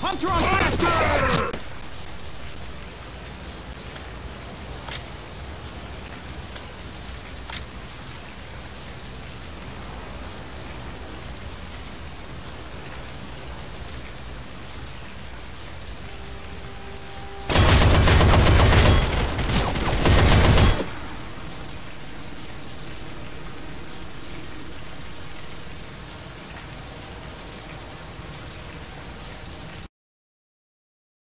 Hunter on